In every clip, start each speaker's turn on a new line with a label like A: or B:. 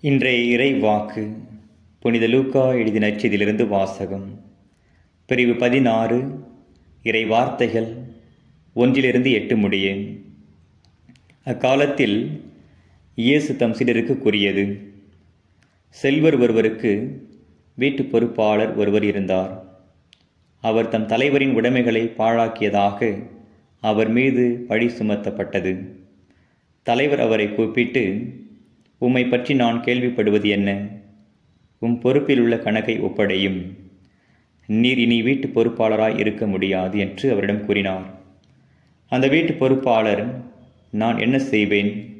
A: இன்றைய இறை வாக்கு புனித லூக்கா எழுதி நச்சதிலிருந்து வாசகம். பிரிவு பதினாறு இறை வார்த்தைகள் ஒன்றிலிருந்து எட்டு முடிய அக்காலத்தில் இயேசு தம் சிலருக்கு கூறியது செல்வர் ஒருவருக்கு வீட்டு பொறுப்பாளர் ஒருவர் இருந்தார். அவர் தம் தலைவரின் உடைமைகளை பாழாக்கியதாக அவர் மீது பழி சுமத்தப்பட்டது. தலைவர் அவரை கூப்பிட்டு உம்மை பற்றி நான் கேள்விப்படுவது என்ன? உம் பொறுப்பில் உள்ள கணக்கை ஒப்படையும். நீர் இனி வீட்டு பொறுப்பாளராய் இருக்க முடியாது என்று அவரிடம் கூறினார். அந்த வீட்டு பொறுப்பாளர் நான் என்ன செய்வேன்?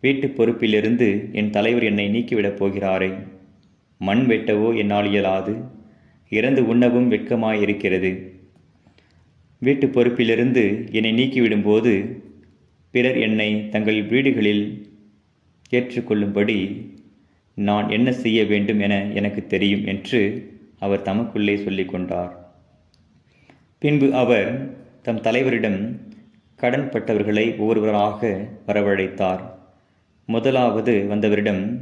A: வீட்டு பொறுப்பிலிருந்து என் தலைவர் என்னை நீக்கிவிடப் போகிறாரே. மண் வெட்டவோ என்னால் இயலாது. இறந்து உண்ணவும் வெட்கமாயிருக்கிறது. வீட்டு பொறுப்பிலிருந்து என்னை நீக்கிவிடும்போது பிறர் என்னை தங்கள் வீடுகளில் ஏற்றுக்கொள்ளும்படி நான் என்ன செய்ய வேண்டும் என எனக்கு தெரியும் என்று அவர் தமக்குள்ளே சொல்லிக் கொண்டார். பின்பு அவர் தம் தலைவரிடம் கடன்பட்டவர்களை ஒவ்வொருவராக வரவழைத்தார். முதலாவது வந்தவரிடம்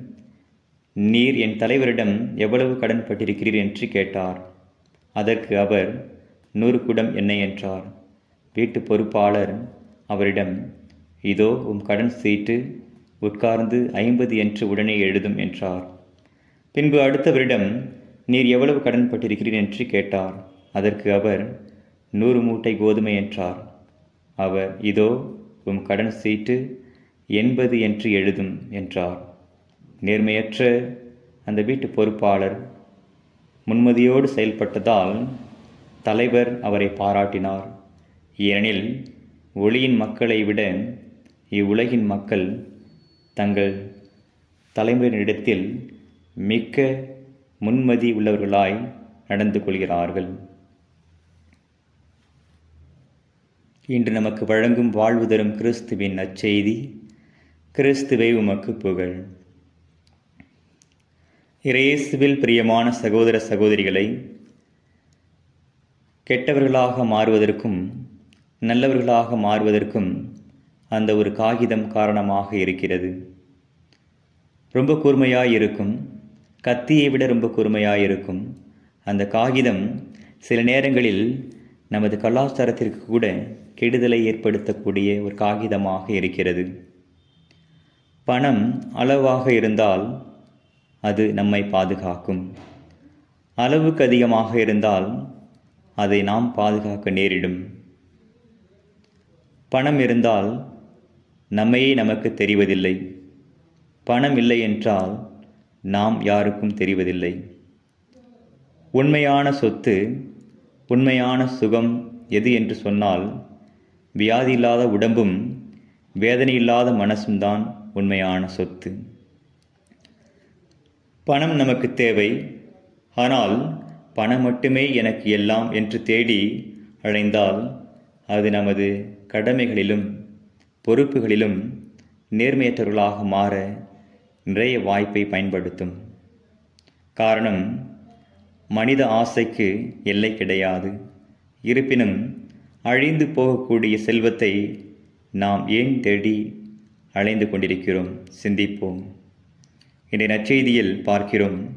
A: நீர் என் தலைவரிடம் எவ்வளவு கடன் பட்டிருக்கிறீர்? என்று கேட்டார். அதற்கு அவர் நூறு குடம் என்ன என்றார். வீட்டு பொறுப்பாளர் அவரிடம் இதோ உம் கடன் சீட்டு உட்கார்ந்து ஐம்பது என்று உடனே எழுதும் என்றார். பின்பு அடுத்தவரிடம் நீர் எவ்வளவு கடன் பட்டிருக்கிறீர் என்று கேட்டார். அதற்கு அவர் நூறு மூட்டை கோதுமை என்றார். அவர் இதோ உம் கடன் சீட்டு எண்பது என்று எழுதும் என்றார். நேர்மையற்ற அந்த வீட்டு பொறுப்பாளர் முன்மதியோடு செயல்பட்டதால் தலைவர் அவரை பாராட்டினார். ஏனெனில் ஒளியின் மக்களை விட இவ்வுலகின் மக்கள் தங்கள் தலைமுறையினிடத்தில் மிக்க முன்மதி உள்ளவர்களாய் நடந்து கொள்கிறார்கள். இன்று நமக்கு வழங்கும் வாழ்வு தரும் கிறிஸ்துவின் நற்செய்தி கிறிஸ்துவை உமக்கு புகழ். இறையேசுவில் பிரியமான சகோதர சகோதரிகளை கெட்டவர்களாக மாறுவதற்கும் நல்லவர்களாக மாறுவதற்கும் அந்த ஒரு காகிதம் காரணமாக இருக்கிறது. ரொம்ப கூர்மையாக இருக்கும் கத்தியை விட ரொம்ப கூர்மையாக இருக்கும் அந்த காகிதம் சில நேரங்களில் நமது கலாச்சாரத்திற்கு கூட கெடுதலை ஏற்படுத்தக்கூடிய ஒரு காகிதமாக இருக்கிறது. பணம் அளவாக இருந்தால் அது நம்மை பாதுகாக்கும். அளவுக்கு அதிகமாக இருந்தால் அதை நாம் பாதுகாக்க நேரிடும். பணம் இருந்தால் நம்மையே நமக்கு தெரிவதில்லை. பணம் இல்லை என்றால் நாம் யாருக்கும் தெரிவதில்லை. உண்மையான சொத்து உண்மையான சுகம் எது என்று சொன்னால் வியாதி இல்லாத உடம்பும் வேதனை இல்லாத மனசும் தான் உண்மையான சொத்து. பணம் நமக்கு தேவை. ஆனால் பணம் மட்டுமே எனக்கு எல்லாம் என்று தேடி அழைந்தால் அது நமது கடமைகளிலும் பொறுப்புகளிலும் நேர்மையற்றவர்களாக மாற நிறைய வாய்ப்பை பயன்படுத்தும். காரணம் மனித ஆசைக்கு எல்லை கிடையாது. இருப்பினும் அழிந்து போகக்கூடிய செல்வத்தை நாம் ஏன் தேடி அலைந்து கொண்டிருக்கிறோம்? சிந்திப்போம். இன்றைய நற்செய்தியில் பார்க்கிறோம்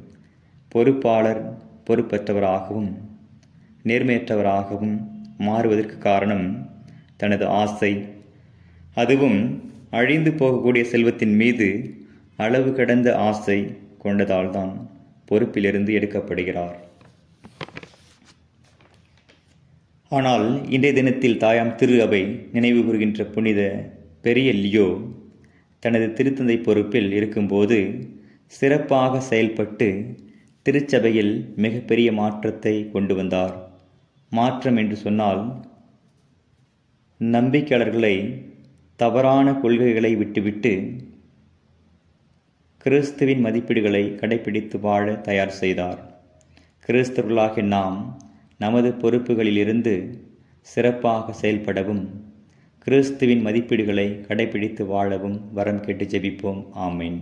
A: பொறுப்பாளர் பொறுப்பற்றவராகவும் நேர்மையற்றவராகவும் மாறுவதற்கு காரணம் தனது ஆசை அதுவும் அழிந்து போகக்கூடிய செல்வத்தின் மீது அளவு கடந்த ஆசை கொண்டதால்தான் பொறுப்பிலிருந்து எடுக்கப்படுகிறார். ஆனால் இன்றைய தினத்தில் தாயாம் திரு அவை நினைவு கூறுகின்ற புனித பெரிய லியோ தனது திருத்தந்தை பொறுப்பில் இருக்கும்போது சிறப்பாக செயல்பட்டு திருச்சபையில் மிகப்பெரிய மாற்றத்தை கொண்டு வந்தார். மாற்றம் என்று சொன்னால் நம்பிக்கையாளர்களை தவறான கொள்கைகளை விட்டுவிட்டு கிறிஸ்துவின் மதிப்பீடுகளை கடைபிடித்து வாழ தயார் செய்தார். கிறிஸ்தவர்களாகிய நாம் நமது பொறுப்புகளிலிருந்து சிறப்பாக செயல்படவும் கிறிஸ்துவின் மதிப்பீடுகளை கடைபிடித்து வாழவும் வரம் கேட்டு ஜெபிப்போம். ஆமீன்.